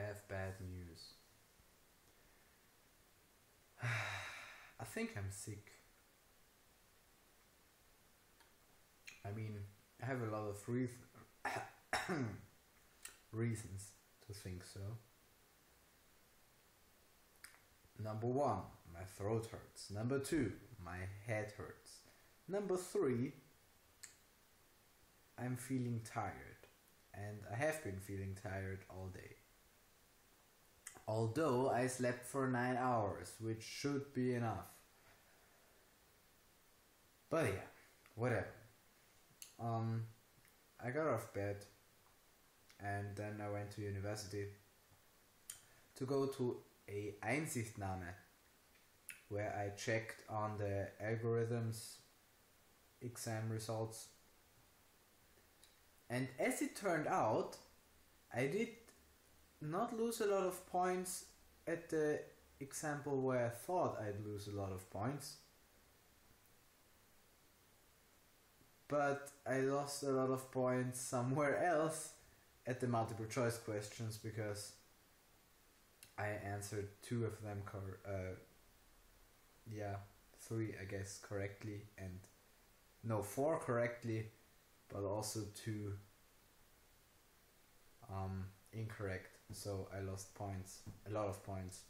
have bad news. I think I'm sick. I mean, I have a lot of reason reasons to think so. Number one, my throat hurts. Number two, my head hurts. Number three, I'm feeling tired. And I have been feeling tired all day. Although I slept for 9 hours, which should be enough. But yeah, whatever. Um, I got off bed and then I went to university to go to a Einsichtnahme where I checked on the algorithms exam results. And as it turned out, I did not lose a lot of points at the example where I thought I'd lose a lot of points. But I lost a lot of points somewhere else at the multiple choice questions because I answered two of them cor- uh, yeah, three I guess correctly and no four correctly, but also two um, incorrect. So I lost points, a lot of points.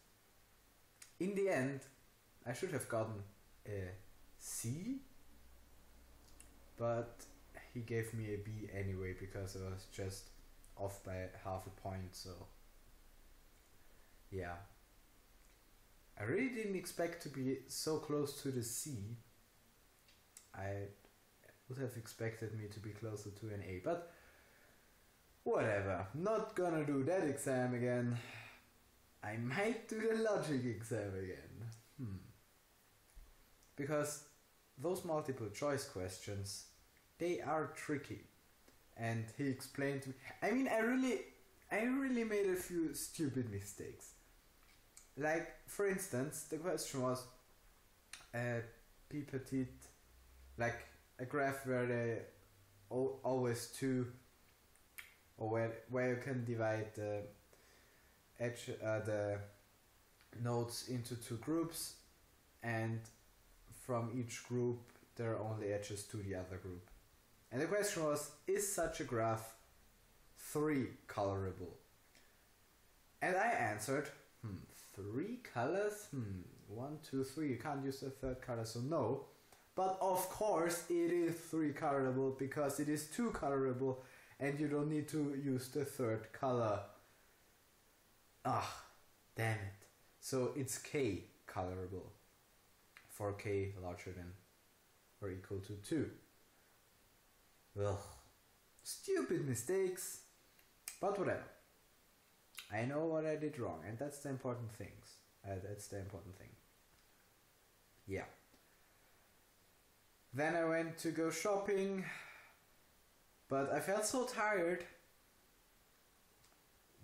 In the end, I should have gotten a C, but he gave me a B anyway because I was just off by half a point. So yeah, I really didn't expect to be so close to the C. I would have expected me to be closer to an A, but whatever. Not gonna do that exam again. I might do the logic exam again. Hmm. Because those multiple choice questions, they are tricky. And he explained to me. I mean, I really, I really made a few stupid mistakes. Like, for instance, the question was uh, bipartite, like a graph where they al- always two, or where where you can divide the edge uh, the nodes into two groups, and from each group there are only edges to the other group. And the question was, is such a graph three colorable? And I answered, hmm, three colors? Hmm, one, two, three. You can't use a third color, so no. But of course, it is three colorable because it is two colorable and you don't need to use the third color. Ah, damn it. So it's K colorable for K larger than or equal to 2. Well, stupid mistakes, but whatever. I know what I did wrong, and that's the important things. Uh, that's the important thing. Yeah. Then I went to go shopping, but I felt so tired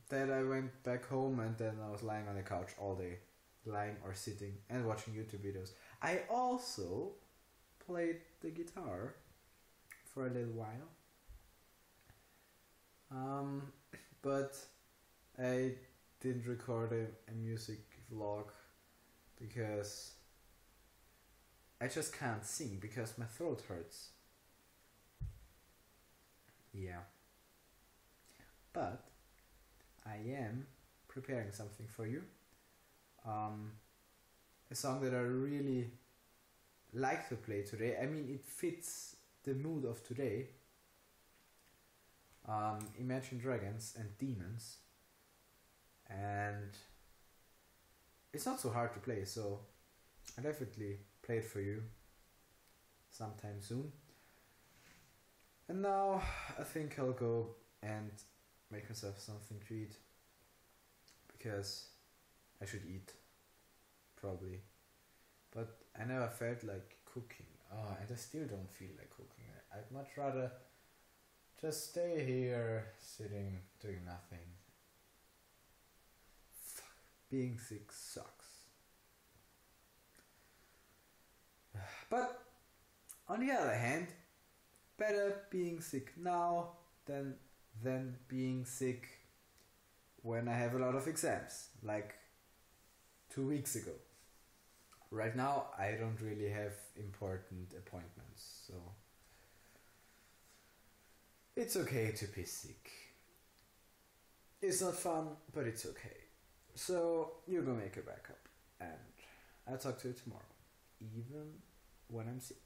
that I went back home and then I was lying on the couch all day, lying or sitting and watching YouTube videos. I also played the guitar for a little while. Um, but I didn't record a, a music vlog because I just can't sing because my throat hurts. Yeah. But I am preparing something for you. Um, a song that I really like to play today. I mean, it fits the mood of today. Um, Imagine Dragons and Demons. And it's not so hard to play, so I definitely play it for you sometime soon. And now I think I'll go and make myself something to eat because I should eat probably. But I never felt like cooking. Oh, and I still don't feel like cooking. I'd much rather just stay here sitting doing nothing. Being sick sucks. But on the other hand, better being sick now than than being sick when I have a lot of exams, like two weeks ago. Right now, I don't really have important appointments, so it's okay to be sick. It's not fun, but it's okay. So you go make a backup, and I'll talk to you tomorrow, even when I'm sick.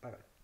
Bye bye.